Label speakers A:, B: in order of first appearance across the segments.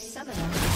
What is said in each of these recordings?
A: Summoner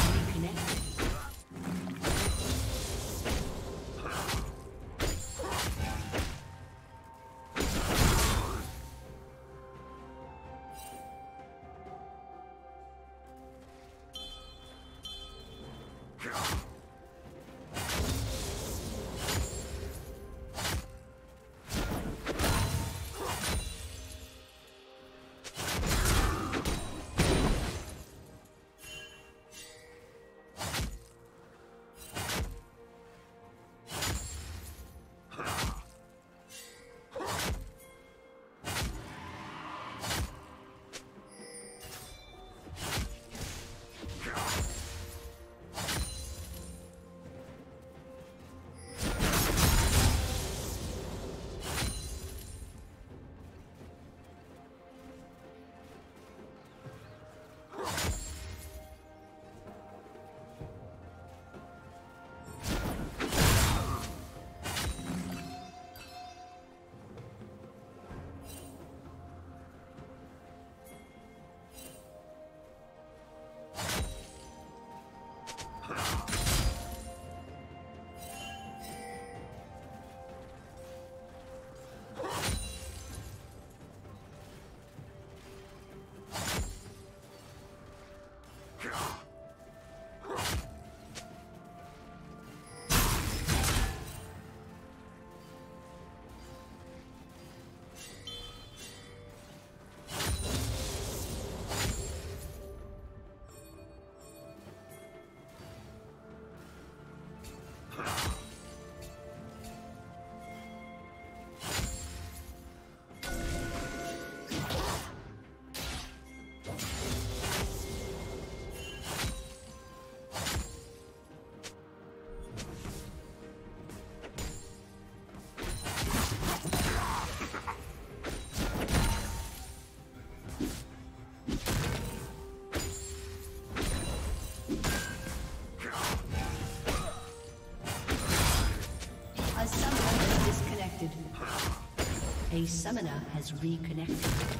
A: A summoner has reconnected.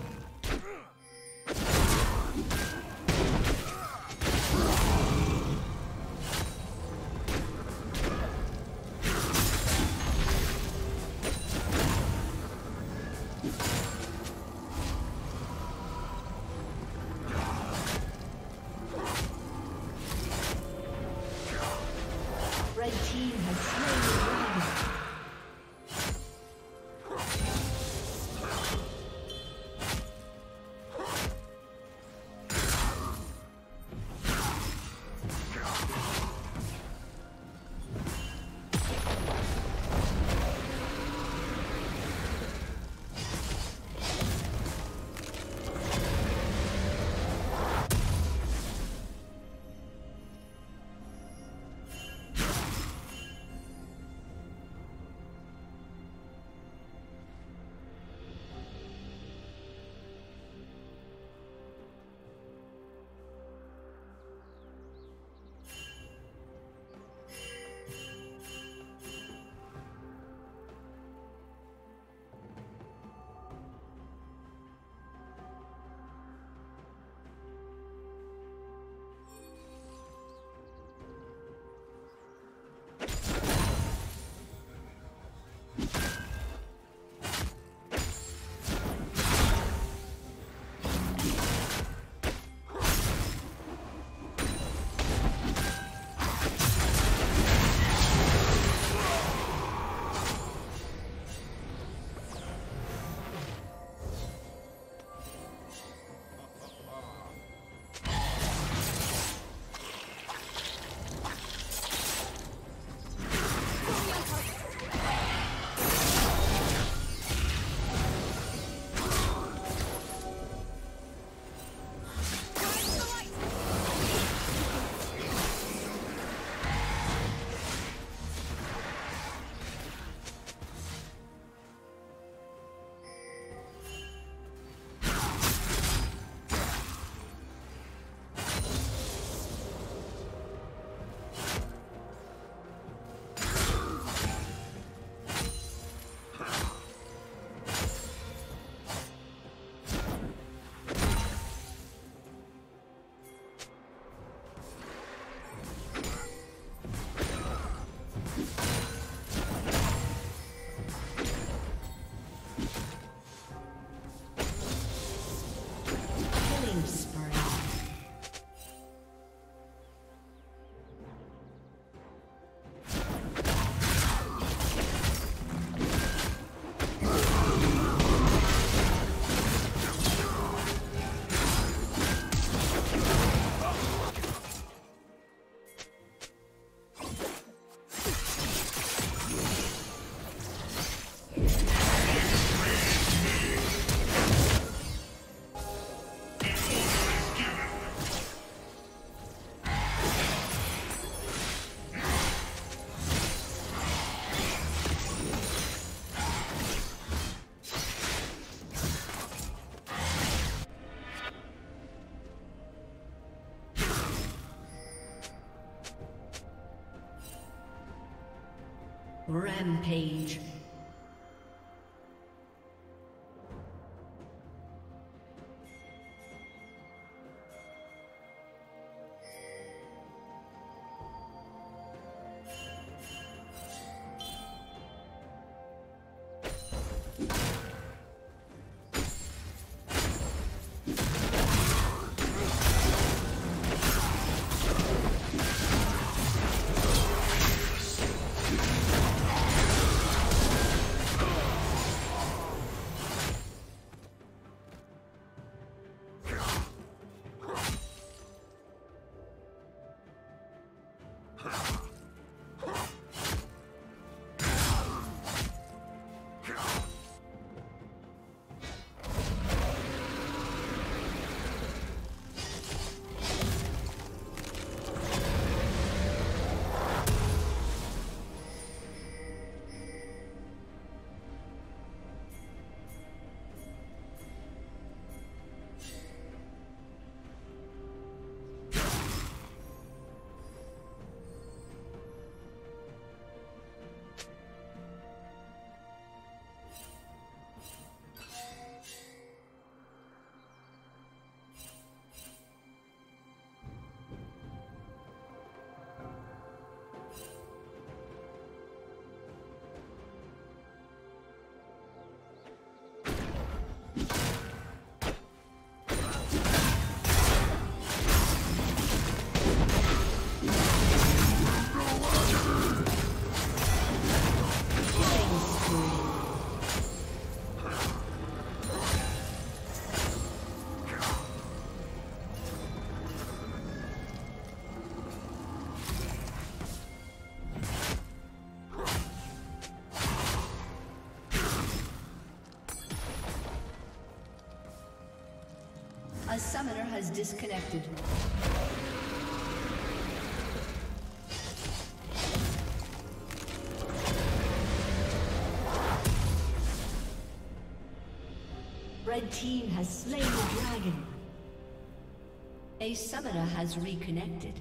A: Rampage. Summoner has disconnected. Red team has slain the dragon. A summoner has reconnected.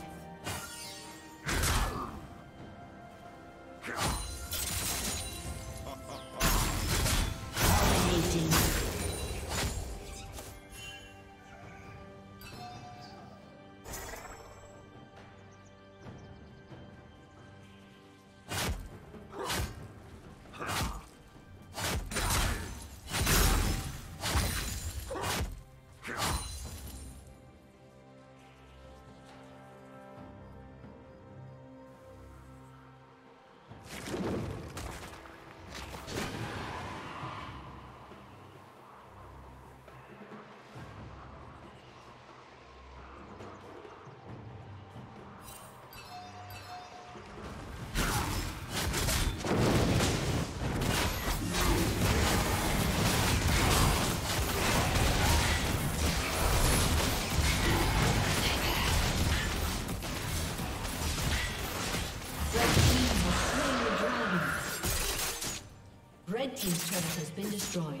A: Destroyed.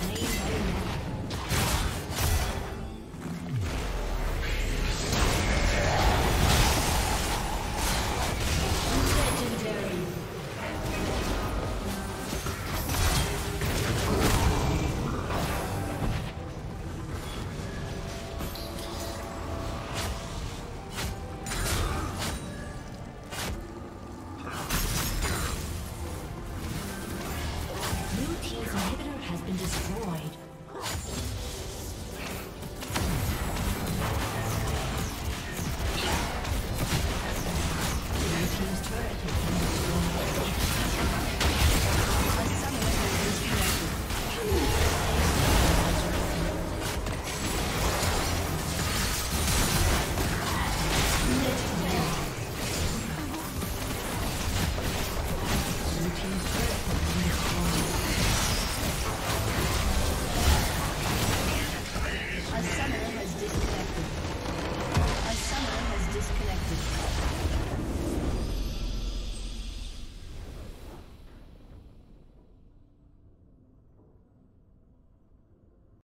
A: Has